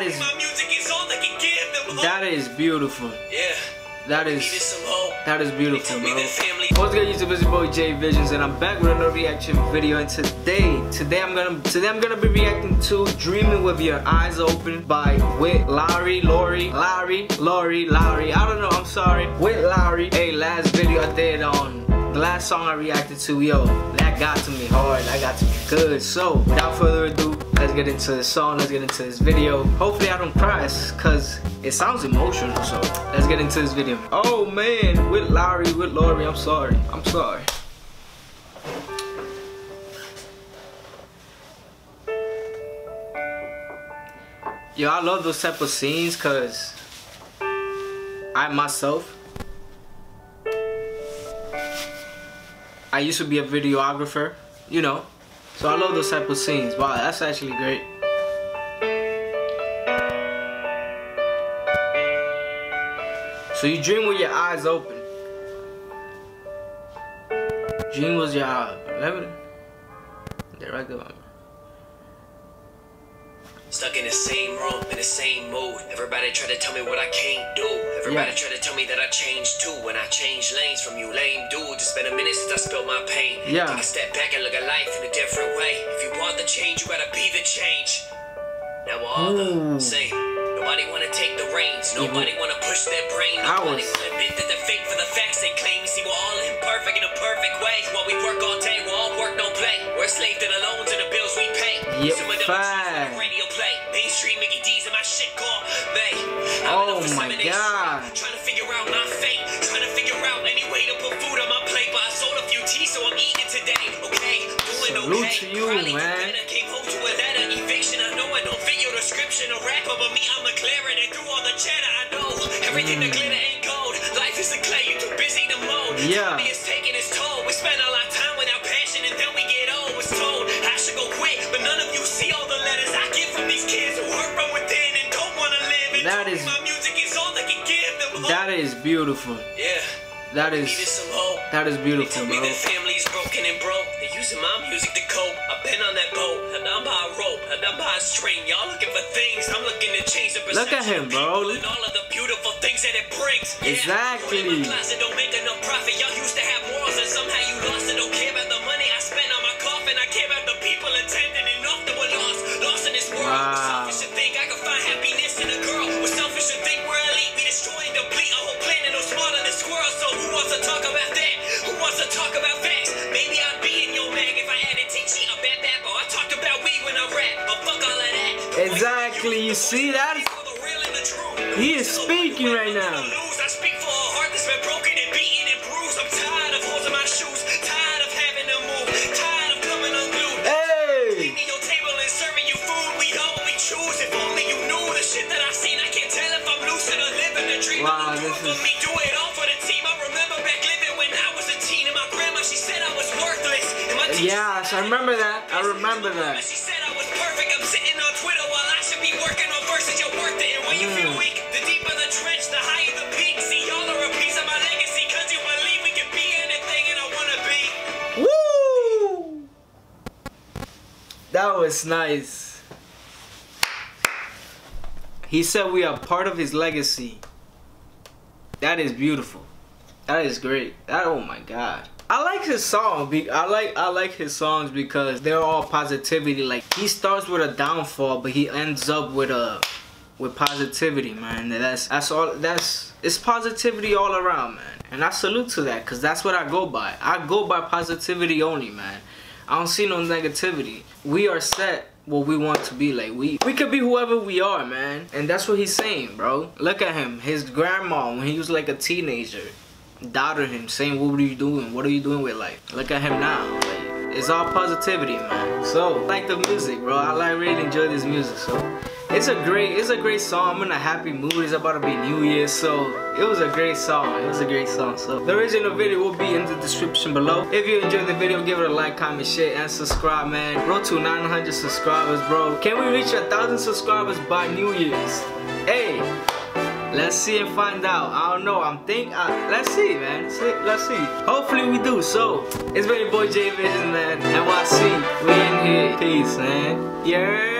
That is that is beautiful. Yeah. That is that is beautiful, bro. What's good, YouTube? It's your boy Jay Visions, and I'm back with another reaction video. And today, today I'm gonna today I'm gonna be reacting to "Dreaming with Your Eyes Open" by Witt Lowry, Lori, Lowry, Lori, Lowry. I don't know. I'm sorry, Witt Lowry. Hey, last video I did on the last song I reacted to, yo, that got to me hard. That got to me good. So, without further ado, let's get into the song. Let's get into this video. Hopefully I don't cry, cause it sounds emotional. So, let's get into this video. Oh man, Witt Lowry, with Lori, I'm sorry. I'm sorry. Yo, I love those type of scenes, cause I myself I used to be a videographer, you know. So I love those type of scenes. Wow, that's actually great. So you dream with your eyes open. Dream was your eyes. There I go. Stuck in the same room, in the same mood. Everybody try to tell me what I can't do. Everybody yeah. try to tell me that I changed too. When I changed lanes from you lame dude. It's been a minute since I spilled my pain. Yeah. Take a step back and look at life in a different way. If you want the change, you gotta be the change. Now we're all the hmm. same. Nobody wanna take the reins. Nobody wanna push their brain. Nobody wanna admit that they're fake for the facts they claim. You see, we're all imperfect in a perfect way. While we work all day, we're all work, no play. We're slave to the loans and the bills we pay. Yep, Some of them radio play. Mainstream Mickey D's and my shit called May. Oh my god. Trying to figure out my fate. Trying to figure out any way to put food on my plate. But I sold a few teas, so I'm eating today. Okay, doing Salute to you, Probably man. A but me, I'm a McLaren. And through all the cheddar, I know everything that glitter ain't gold. Life is a clay, you're too busy to mold. Yeah. Money is taking its toll. We spend a lot of time without passion, and then we get old. Was told I should go quit, but none of you see all the letters I get from these kids who hurt from within and don't want to live. And that is my music is all that can give them hope. That is beautiful. Yeah. That is that is beautiful, bro. Me family's broken and broke. They're using my music to cope. I've been on that rope, held down by string. Y'all looking for things, I'm looking to change the perception. Look at him, bro. And all of the beautiful things that it brings. Exactly. Yeah, class don't make enough profit. Y'all used to have if I'm lucid or living a dream. Wow, this is... me do it all for the team. I remember back living when I was a teen and my grandma she said I was worthless. Yes, I remember that. I remember that. That was nice. He said we are part of his legacy. That is beautiful. That is great. That oh my god. I like his song. I like I like his songs because they're all positivity. Like he starts with a downfall, but he ends up with a with positivity, man. That's that's all. That's it's positivity all around, man. And I salute to that, cause that's what I go by. I go by positivity only, man. I don't see no negativity. We are set what we want to be like. We we could be whoever we are, man. And that's what he's saying, bro. Look at him. His grandma when he was like a teenager doubted him, saying, "What are you doing? What are you doing with life?" Look at him now. Like, it's all positivity, man. So, like the music, bro. I like really enjoy this music. So, it's a great, it's a great song. I'm in a happy mood. It's about to be New Year, so it was a great song. It was a great song. So, the original video will be in the description below. If you enjoyed the video, give it a like, comment, share, and subscribe, man. Road to 900 subscribers, bro. Can we reach a thousand subscribers by New Year's? Hey. Let's see and find out. I don't know. I'm think. Uh, let's see, man. Let's see. Let's see. Hopefully we do. So it's been your boy Jay Vision, man. NYC. We in here. Peace, man. Yeah.